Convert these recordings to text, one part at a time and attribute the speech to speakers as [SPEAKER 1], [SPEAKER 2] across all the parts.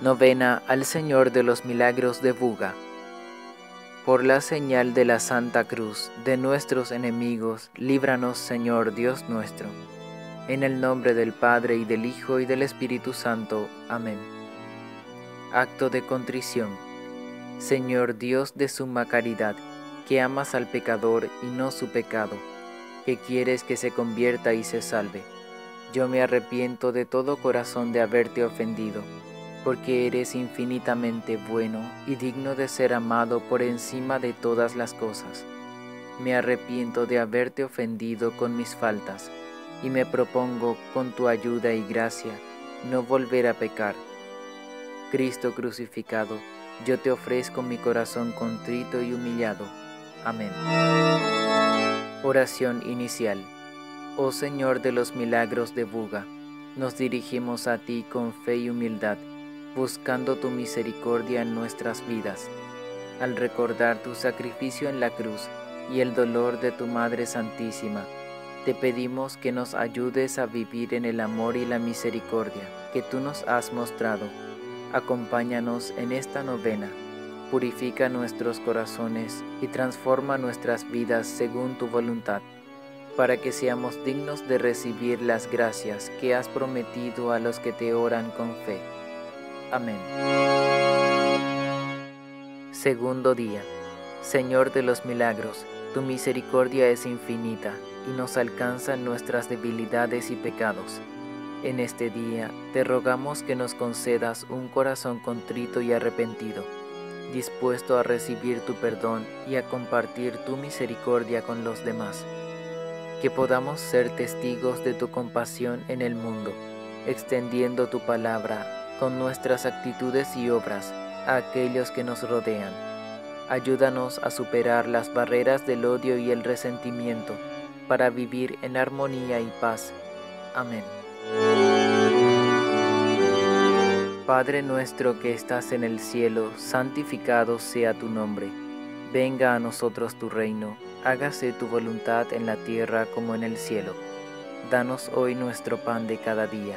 [SPEAKER 1] Novena al Señor de los Milagros de Buga. Por la señal de la Santa Cruz de nuestros enemigos, líbranos Señor Dios nuestro. En el nombre del Padre y del Hijo y del Espíritu Santo. Amén. Acto de contrición. Señor Dios de suma caridad, que amas al pecador y no su pecado, que quieres que se convierta y se salve. Yo me arrepiento de todo corazón de haberte ofendido porque eres infinitamente bueno y digno de ser amado por encima de todas las cosas. Me arrepiento de haberte ofendido con mis faltas, y me propongo, con tu ayuda y gracia, no volver a pecar. Cristo crucificado, yo te ofrezco mi corazón contrito y humillado. Amén. Oración inicial. Oh Señor de los milagros de Buga, nos dirigimos a ti con fe y humildad buscando tu misericordia en nuestras vidas. Al recordar tu sacrificio en la cruz y el dolor de tu Madre Santísima, te pedimos que nos ayudes a vivir en el amor y la misericordia que tú nos has mostrado. Acompáñanos en esta novena, purifica nuestros corazones y transforma nuestras vidas según tu voluntad, para que seamos dignos de recibir las gracias que has prometido a los que te oran con fe Amén. Segundo día. Señor de los milagros, tu misericordia es infinita y nos alcanza nuestras debilidades y pecados. En este día te rogamos que nos concedas un corazón contrito y arrepentido, dispuesto a recibir tu perdón y a compartir tu misericordia con los demás. Que podamos ser testigos de tu compasión en el mundo, extendiendo tu palabra con nuestras actitudes y obras a aquellos que nos rodean. Ayúdanos a superar las barreras del odio y el resentimiento para vivir en armonía y paz. Amén. Padre nuestro que estás en el cielo, santificado sea tu nombre. Venga a nosotros tu reino, hágase tu voluntad en la tierra como en el cielo. Danos hoy nuestro pan de cada día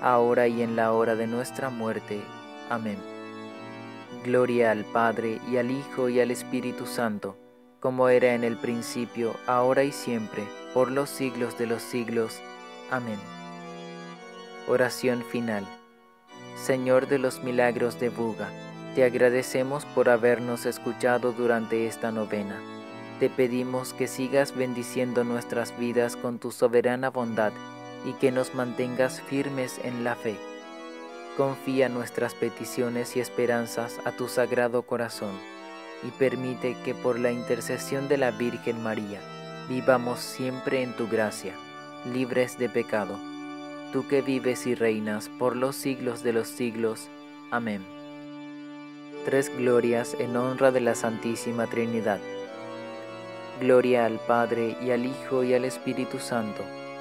[SPEAKER 1] ahora y en la hora de nuestra muerte. Amén. Gloria al Padre y al Hijo y al Espíritu Santo, como era en el principio, ahora y siempre, por los siglos de los siglos. Amén. Oración final. Señor de los milagros de Buga, te agradecemos por habernos escuchado durante esta novena. Te pedimos que sigas bendiciendo nuestras vidas con tu soberana bondad y que nos mantengas firmes en la fe. Confía nuestras peticiones y esperanzas a tu sagrado corazón y permite que por la intercesión de la Virgen María vivamos siempre en tu gracia, libres de pecado. Tú que vives y reinas por los siglos de los siglos. Amén. Tres glorias en honra de la Santísima Trinidad. Gloria al Padre y al Hijo y al Espíritu Santo